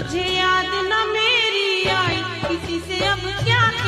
तुझे याद न मेरी आई किसी से अब क्या